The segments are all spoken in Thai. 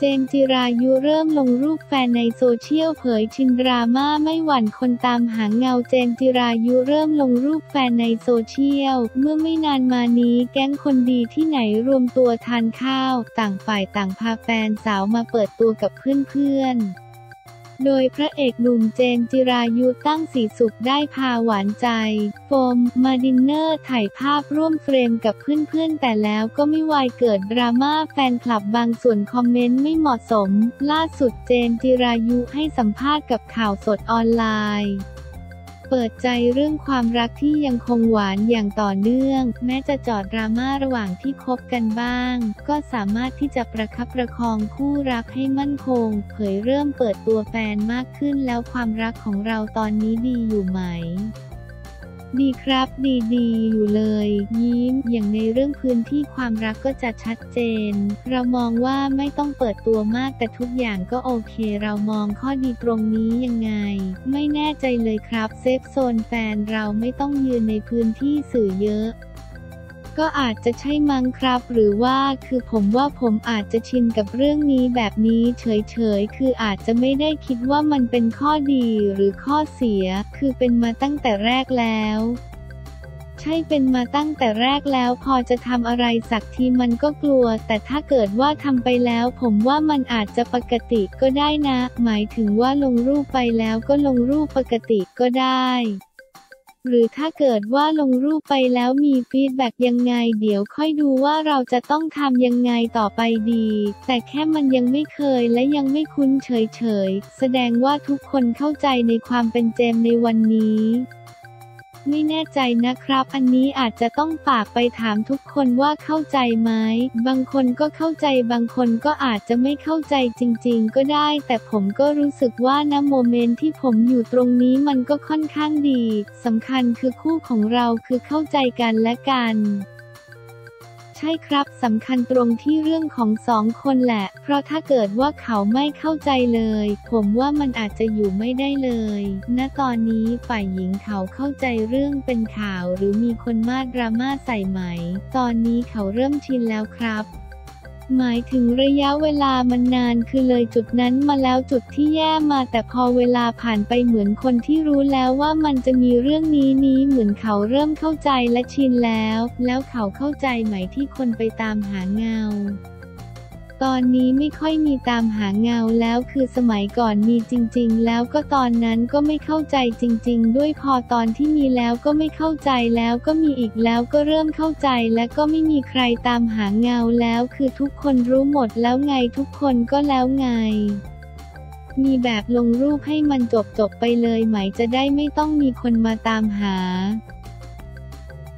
เจมส์จิรายุเริ่มลงรูปแฟนในโซเชียลเผยชินดราม่าไม่หวั่นคนตามหาเงาเจมส์จิรายุเริ่มลงรูปแฟนในโซเชียล เมื่อไม่นานมานี้แก๊งคนดีที่ไหนรวมตัวทานข้าว ต่างฝ่ายต่างพาแฟนสาวมาเปิดตัวกับเพื่อนๆ โดยพระเอกหนุ่มเจมส์จิรายุตั้งศรีสุขได้พาหวานใจ โฟม มาดินเนอร์ถ่ายภาพร่วมเฟรมกับเพื่อนๆ แต่แล้วก็ไม่วายเกิดดราม่าแฟนคลับบางส่วนคอมเมนต์ไม่เหมาะสม ล่าสุดเจนจิรายุให้สัมภาษณ์กับข่าวสดออนไลน์ เปิดใจเรื่องความรักที่ยังคงหวานอย่างต่อเนื่อง แม้จะจอดดราม่าระหว่างที่คบกันบ้าง ก็สามารถที่จะประคับประคองคู่รักให้มั่นคง เผยเริ่มเปิดตัวแฟนมากขึ้นแล้วความรักของเราตอนนี้ดีอยู่ไหม ดีครับดีๆอยู่เลย ยิ้ม อย่างในเรื่องพื้นที่ความรักก็จะชัดเจน เรามองว่าไม่ต้องเปิดตัวมากแต่ทุกอย่างก็โอเค เรามองข้อดีตรงนี้ยังไง ไม่แน่ใจเลยครับ เซฟโซนแฟนเราไม่ต้องยืนในพื้นที่สื่อเยอะ ก็อาจจะใช่มั้งครับ หรือว่าคือผมว่าผมอาจจะชินกับเรื่องนี้แบบนี้เฉยๆ คืออาจจะไม่ได้คิดว่ามันเป็นข้อดีหรือข้อเสีย คือเป็นมาตั้งแต่แรกแล้วใช่เป็นมาตั้งแต่แรกแล้วพอจะทำอะไรสักทีมันก็กลัว แต่ถ้าเกิดว่าทำไปแล้ว ผมว่ามันอาจจะปกติก็ได้นะ หมายถึงว่าลงรูปไปแล้วก็ลงรูปปกติก็ได้ หรือถ้าเกิดว่าลงรูปไปแล้วมี feedback ยังไง เดี๋ยวค่อยดูว่าเราจะต้องทำยังไงต่อไปดี แต่แค่มันยังไม่เคยและยังไม่คุ้นเฉยๆ แสดงว่าทุกคนเข้าใจในความเป็นเจมในวันนี้ ไม่แน่ใจนะครับ อันนี้อาจจะต้องฝากไปถามทุกคนว่าเข้าใจไหม บางคนก็เข้าใจบางคนก็อาจจะไม่เข้าใจจริง ๆ ก็ได้ แต่ผมก็รู้สึกว่านะโมเมนต์ที่ผมอยู่ตรงนี้มันก็ค่อนข้างดีสำคัญคือคู่ของเราคือเข้าใจกันและกัน ใช่ครับสำคัญตรงที่เรื่องของสองคนแหละ เพราะถ้าเกิดว่าเขาไม่เข้าใจเลย ผมว่ามันอาจจะอยู่ไม่ได้เลยณตอนนี้ฝ่ายหญิงเขาเข้าใจเรื่องเป็นข่าวหรือมีคนมาดราม่าใส่ไหม ตอนนี้เขาเริ่มชินแล้วครับ หมายถึงระยะเวลามันนานคือเลยจุดนั้นมาแล้วจุดที่แย่มาแต่พอเวลาผ่านไปเหมือนคนที่รู้แล้วว่ามันจะมีเรื่องนี้นี้เหมือนเขาเริ่มเข้าใจและชินแล้ว แล้วเขาเข้าใจไหมที่คนไปตามหาเงา ตอนนี้ไม่ค่อยมีตามหาเงาแล้วคือสมัยก่อนมีจริง ๆ แล้วก็ตอนนั้นก็ไม่เข้าใจจริง ๆ ด้วยพอตอนที่มีแล้วก็ไม่เข้าใจแล้วก็มีอีกแล้วก็เริ่มเข้าใจและก็ไม่มีใครตามหาเงาแล้วคือทุกคนรู้หมดแล้วไงทุกคนก็แล้วไง มีแบบลงรูปให้มันจบจบไปเลยไหมจะได้ไม่ต้องมีคนมาตามหา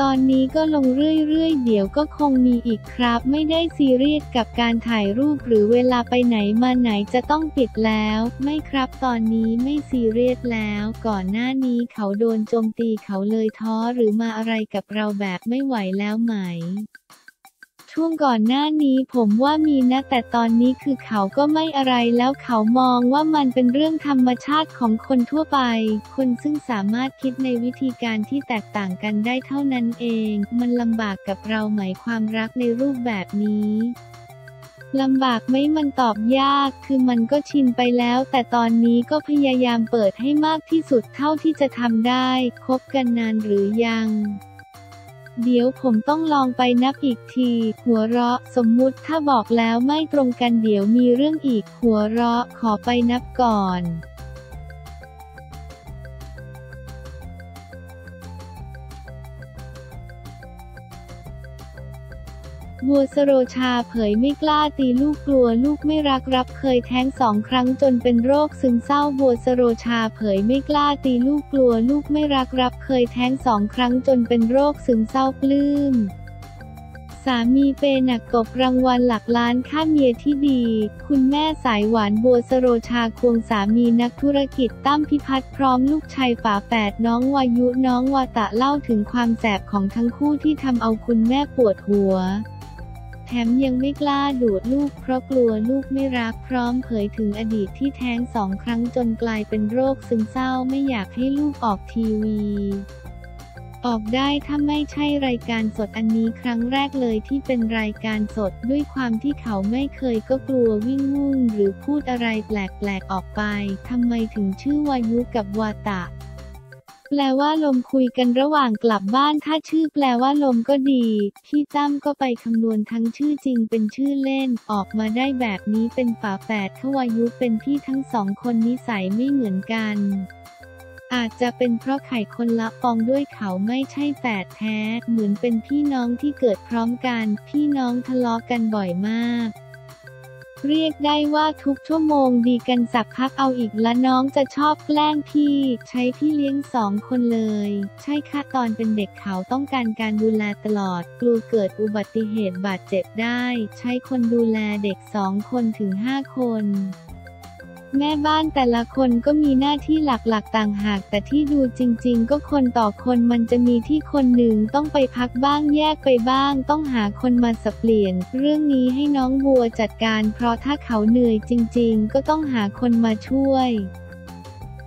ตอนนี้ก็ลงเรื่อยๆ เดี๋ยวก็คงมีอีกครับ ไม่ได้ซีเรียสกับการถ่ายรูปหรือเวลาไปไหนมาไหนจะต้องปิดแล้ว ไม่ครับตอนนี้ไม่ซีเรียสแล้ว ก่อนหน้านี้เขาโดนโจมตีเขาเลยท้อหรือมาอะไรกับเราแบบไม่ไหวแล้วไหม ช่วงก่อนหน้านี้ผมว่ามีนะ แต่ตอนนี้คือเขาก็ไม่อะไรแล้วเขามองว่ามันเป็นเรื่องธรรมชาติของคนทั่วไป คนซึ่งสามารถคิดในวิธีการที่แตกต่างกันได้เท่านั้นเอง มันลำบากกับเราไหมความรักในรูปแบบนี้ลำบากไหมมันตอบยาก คือมันก็ชินไปแล้ว แต่ตอนนี้ก็พยายามเปิดให้มากที่สุดเท่าที่จะทำได้ คบกันนานหรือยัง เดี๋ยวผมต้องลองไปนับอีกที หัวเราะ สมมุติถ้าบอกแล้วไม่ตรงกันเดี๋ยวมีเรื่องอีก หัวเราะ ขอไปนับก่อน บัวสโรชาเผยไม่กล้าตีลูกกลัวลูกไม่รักรับเคยแท้งสองครั้งจนเป็นโรคซึมเศร้าบัวสโรชาเผยไม่กล้าตีลูกกลัวลูกไม่รักรับเคยแท้งสองครั้งจนเป็นโรคซึมเศร้าปลื้มสามีเปหนักกบรางวัลหลักล้านค่าเมียที่ดี คุณแม่สายหวานบัวสโรชาควงสามีนักธุรกิจตั้มพิพัฒน์พร้อมลูกชายฝาแฝดน้องวายุน้องวาตะเล่าถึงความแสบของทั้งคู่ที่ทำเอาคุณแม่ปวดหัว แถมยังไม่กล้าดูดลูกเพราะกลัวลูกไม่รักพร้อมเผยถึงอดีตที่แท้งสองครั้งจนกลายเป็นโรคซึมเศร้าไม่อยากให้ลูกออกทีวีออกได้ถ้าไม่ใช่รายการสดอันนี้ครั้งแรกเลยที่เป็นรายการสดด้วยความที่เขาไม่เคยก็กลัววิ่งวุ่นหรือพูดอะไรแปลกๆออกไปทำไมถึงชื่อวายุกับวาตะ แปลว่าลมคุยกันระหว่างกลับบ้าน ถ้าชื่อแปลว่าลมก็ดี พี่ตั้มก็ไปคำนวณทั้งชื่อจริงเป็นชื่อเล่น ออกมาได้แบบนี้เป็นฝาแฝดขวายุเป็นพี่ทั้งสองคนนิสัยไม่เหมือนกัน อาจจะเป็นเพราะไข่คนละฟองด้วยเขาไม่ใช่แฝดแท้ เหมือนเป็นพี่น้องที่เกิดพร้อมกัน พี่น้องทะเลาะกันบ่อยมาก เรียกได้ว่าทุกชั่วโมงดีกันสักพักเอาอีกละน้องจะชอบแกล้งพี่ ใช้พี่เลี้ยงสองคนเลย ใช่ค่ะตอนเป็นเด็กเขาต้องการการดูแลตลอด กลัวเกิดอุบัติเหตุบาดเจ็บได้ ใช้คนดูแลเด็กสองคนถึงห้าคน แม่บ้านแต่ละคนก็มีหน้าที่หลักๆ ต่างหาก แต่ที่ดูจริง ๆ ก็คนต่อคนมันจะมีที่คนหนึ่งต้องไปพักบ้างแยกไปบ้าง ต้องหาคนมาสับเปลี่ยน เรื่องนี้ให้น้องบัวจัดการ เพราะถ้าเขาเหนื่อยจริง ๆ ก็ต้องหาคนมาช่วย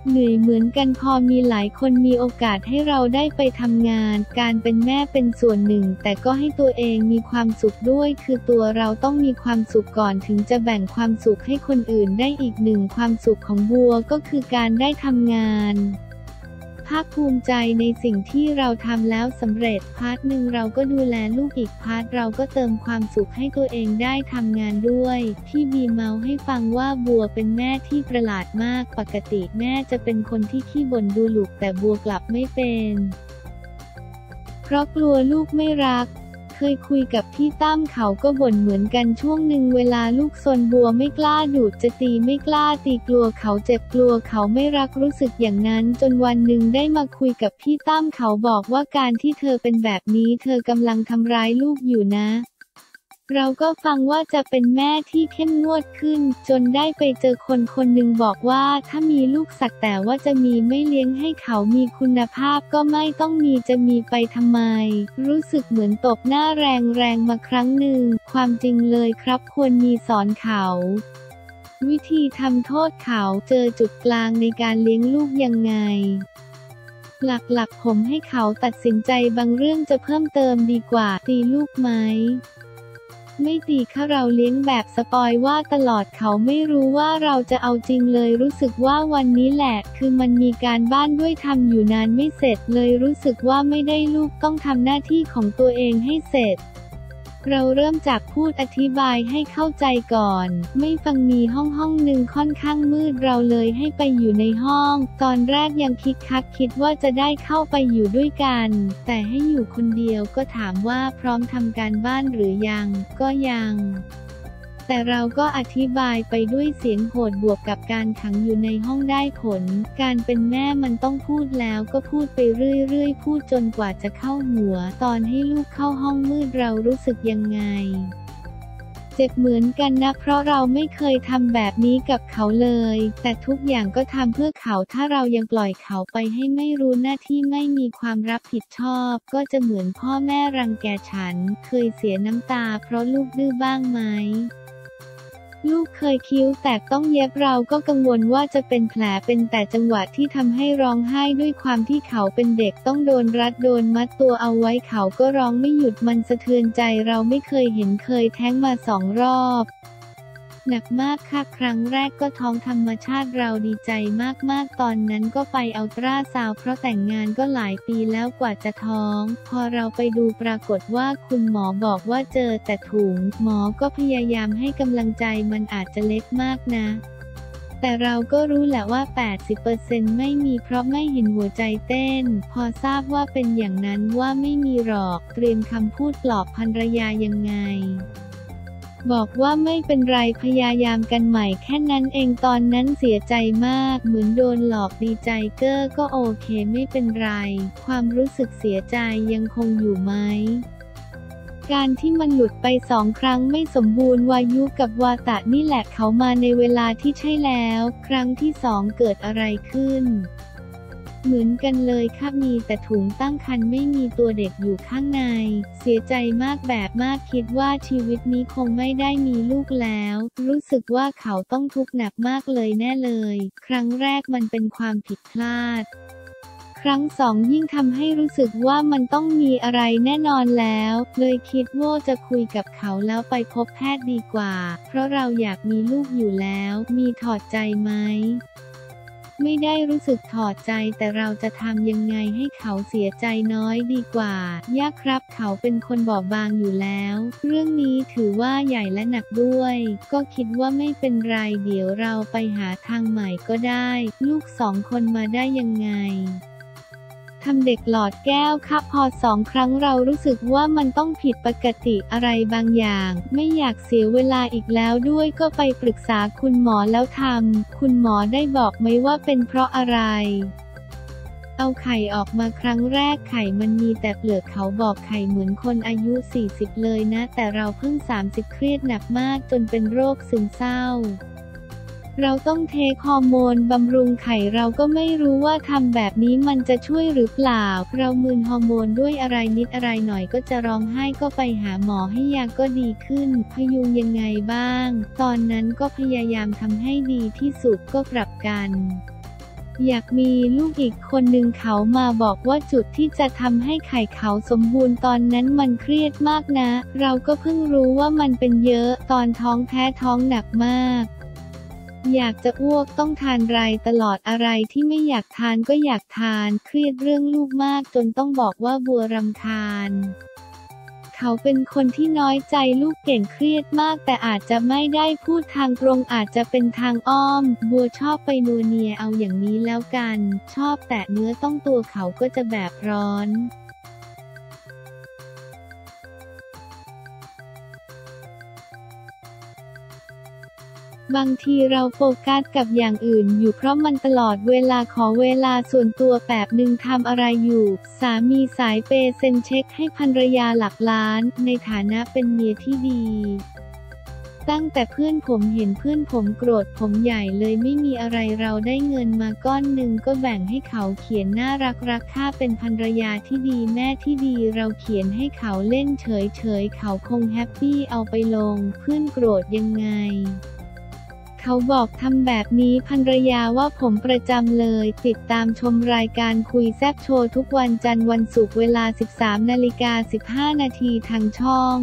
เหนื่อยเหมือนกันพอมีหลายคนมีโอกาสให้เราได้ไปทำงาน การเป็นแม่เป็นส่วนหนึ่ง แต่ก็ให้ตัวเองมีความสุขด้วย คือตัวเราต้องมีความสุขก่อนถึงจะแบ่งความสุขให้คนอื่นได้อีกหนึ่งความสุขของบัวก็คือการได้ทำงาน ภาคภูมิใจในสิ่งที่เราทำแล้วสำเร็จ part หนึ่งเราก็ดูแลลูกอีก part เราก็เติมความสุขให้ตัวเองได้ทำงานด้วย พี่บีเมาท์ให้ฟังว่าบัวเป็นแม่ที่ประหลาดมากปกติแม่จะเป็นคนที่ขี้บ่นดุลูกแต่บัวกลับไม่เป็น เพราะกลัวลูกไม่รัก เคยคุยกับพี่ตั้มเขาก็บ่นเหมือนกันช่วงหนึ่งเวลาลูกซนบัวไม่กล้าดุจะตีไม่กล้าตีกลัวเขาเจ็บกลัวเขาไม่รักรู้สึกอย่างนั้น จนวันหนึ่งได้มาคุยกับพี่ตั้มเขาบอกว่าการที่เธอเป็นแบบนี้ เธอกำลังทำร้ายลูกอยู่นะ เราก็ฟังว่าจะเป็นแม่ที่เข้มงวดขึ้น จนได้ไปเจอคนคนหนึ่งบอกว่าถ้ามีลูกสักแต่ว่าจะมีไม่เลี้ยงให้เขามีคุณภาพก็ไม่ต้องมีจะมีไปทำไม รู้สึกเหมือนตบหน้าแรงแรงมาครั้งหนึ่ง ความจริงเลยครับควรมีสอนเขาวิธีทำโทษเขาเจอจุดกลางในการเลี้ยงลูกยังไง หลักๆผมให้เขาตัดสินใจบางเรื่องจะเพิ่มเติมดีกว่าตีลูกไหม ไม่ตีข้าเราเลี้ยงแบบสปอยว่าตลอดเขาไม่รู้ว่าเราจะเอาจริงเลยรู้สึกว่าวันนี้แหละ คือมันมีการบ้านด้วยทำอยู่นานไม่เสร็จเลยรู้สึกว่าไม่ได้ลูกต้องทำหน้าที่ของตัวเองให้เสร็จ เราเริ่มจากพูดอธิบายให้เข้าใจก่อน ไม่ฟังมีห้องห้องหนึ่งค่อนข้างมืดเราเลยให้ไปอยู่ในห้อง ตอนแรกยังคิดคักคิดว่าจะได้เข้าไปอยู่ด้วยกัน แต่ให้อยู่คนเดียวก็ถามว่าพร้อมทำการบ้านหรือยัง ก็ยัง แต่เราก็อธิบายไปด้วยเสียงโหดบวกกับการขังอยู่ในห้องได้ผลการเป็นแม่มันต้องพูดแล้วก็พูดไปเรื่อยๆ พูดจนกว่าจะเข้าหัว ตอนให้ลูกเข้าห้องมืดเรารู้สึกยังไงเจ็บเหมือนกันนะเพราะเราไม่เคยทำแบบนี้กับเขาเลย แต่ทุกอย่างก็ทำเพื่อเขาถ้าเรายังปล่อยเขาไปให้ไม่รู้หน้าที่ไม่มีความรับผิดชอบ ก็จะเหมือนพ่อแม่รังแกฉัน เคยเสียน้ำตาเพราะลูกดื้อบ้างไหม ลูกเคยคิ้วแตกต้องเย็บเราก็กังวลว่าจะเป็นแผลเป็นแต่จังหวะที่ทำให้ร้องไห้ด้วยความที่เขาเป็นเด็กต้องโดนรัดโดนมัดตัวเอาไว้เขาก็ร้องไม่หยุดมันสะเทือนใจเราไม่เคยเห็นเคยแท้งมาสองรอบ หนักมากค่ะครั้งแรกก็ท้องธรรมชาติเราดีใจมากๆ ตอนนั้นก็ไปเอาตราซาวเพราะแต่งงานก็หลายปีแล้วกว่าจะท้อง พอเราไปดูปรากฏว่าคุณหมอบอกว่าเจอแต่ถุง หมอก็พยายามให้กำลังใจมันอาจจะเล็กมากนะแต่เราก็รู้แหละว่า 80%ไม่มีเพราะไม่เห็นหัวใจเต้น พอทราบว่าเป็นอย่างนั้นว่าไม่มีหรอก เตรียมคำพูดปลอบภรรยายังไง บอกว่าไม่เป็นไรพยายามกันใหม่แค่นั้นเองตอนนั้นเสียใจมาก เหมือนโดนหลอกดีใจเกอร์ก็โอเคไม่เป็นไร ความรู้สึกเสียใจยังคงอยู่ไหมการที่มันหลุดไปสองครั้งไม่สมบูรณ์วายุกับวาตะนี่แหละเขามาในเวลาที่ใช่แล้ว ครั้งที่สองเกิดอะไรขึ้น เหมือนกันเลยค่ะมีแต่ถุงตั้งครรภ์ไม่มีตัวเด็กอยู่ข้างใน เสียใจมากแบบมากคิดว่าชีวิตนี้คงไม่ได้มีลูกแล้ว รู้สึกว่าเขาต้องทุกข์หนักมากเลยแน่เลย ครั้งแรกมันเป็นความผิดพลาดครั้งสองยิ่งทำให้รู้สึกว่ามันต้องมีอะไรแน่นอนแล้ว เลยคิดว่าจะคุยกับเขาแล้วไปพบแพทย์ดีกว่า เพราะเราอยากมีลูกอยู่แล้ว มีถอดใจไหม ไม่ได้รู้สึกถอดใจแต่เราจะทำยังไงให้เขาเสียใจน้อยดีกว่า ยากครับเขาเป็นคนบอบบางอยู่แล้ว เรื่องนี้ถือว่าใหญ่และหนักด้วย ก็คิดว่าไม่เป็นไรเดี๋ยวเราไปหาทางใหม่ก็ได้ ลูกสองคนมาได้ยังไง ทำเด็กหลอดแก้วค่ะพอสองครั้งเรารู้สึกว่ามันต้องผิดปกติอะไรบางอย่าง ไม่อยากเสียเวลาอีกแล้วด้วยก็ไปปรึกษาคุณหมอแล้วทำคุณหมอได้บอกไหมว่าเป็นเพราะอะไรเอาไข่ออกมาครั้งแรกไข่มันมีแต่เปลือกเขาบอกไข่เหมือนคนอายุ 40 เลยนะ แต่เราเพิ่ง 30 เครียดหนักมากจนเป็นโรคซึมเศร้า เราต้องเทคฮอร์โมนบำรุงไข่เราก็ไม่รู้ว่าทำแบบนี้มันจะช่วยหรือเปล่า เรามึนฮอร์โมนด้วยอะไรนิดอะไรหน่อยก็จะร้องไห้ก็ไปหาหมอให้ยาก็ดีขึ้น พยุงยังไงบ้าง ตอนนั้นก็พยายามทำให้ดีที่สุดก็ปรับกันอยากมีลูกอีกคนหนึ่งเขามาบอกว่าจุดที่จะทำให้ไข่เขาสมบูรณ์ตอนนั้นมันเครียดมากนะ เราก็เพิ่งรู้ว่ามันเป็นเยอะตอนท้องแพ้ท้องหนักมาก อยากจะอ้วกต้องทานไรตลอดอะไรที่ไม่อยากทานก็อยากทาน เครียดเรื่องลูกมากจนต้องบอกว่าบัวรำคาญ เขาเป็นคนที่น้อยใจลูกเก่งเครียดมาก แต่อาจจะไม่ได้พูดทางตรงอาจจะเป็นทางอ้อม บัวชอบไปนัวเนียเอาอย่างนี้แล้วกัน ชอบแตะเนื้อต้องตัวเขาก็จะแบบร้อน บางทีเราโฟกัสกับอย่างอื่นอยู่เพราะมันตลอดเวลาขอเวลาส่วนตัวแป๊บหนึ่งทำอะไรอยู่ สามีสายเปย์เซ็นเช็คให้ภรรยาหลักล้าน ในฐานะเป็นเมียที่ดี ตั้งแต่เพื่อนผมเห็นเพื่อนผมโกรธผมใหญ่เลยไม่มีอะไรเราได้เงินมาก้อนหนึ่งก็แบ่งให้เขาเขียนน่ารักรักค่าเป็นภรรยาที่ดีแม่ที่ดีเราเขียนให้เขาเล่นเฉยเฉยๆเขาคง happy เอาไปลง เพื่อนโกรธยังไง เขาบอกทำแบบนี้ภรรยาว่าผมประจำเลย ติดตามชมรายการคุยแซบโชว์ทุกวันจันทร์วันศุกร์เวลา 13นาฬิกา15 นาทีทางช่อง